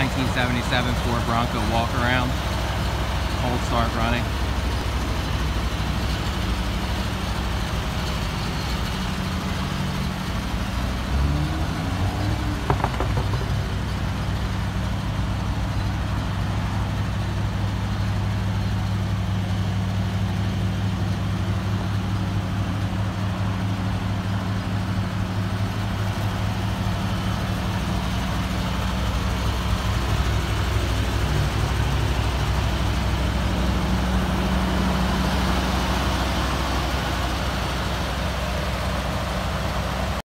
1977 Ford Bronco walk around. Cold start running.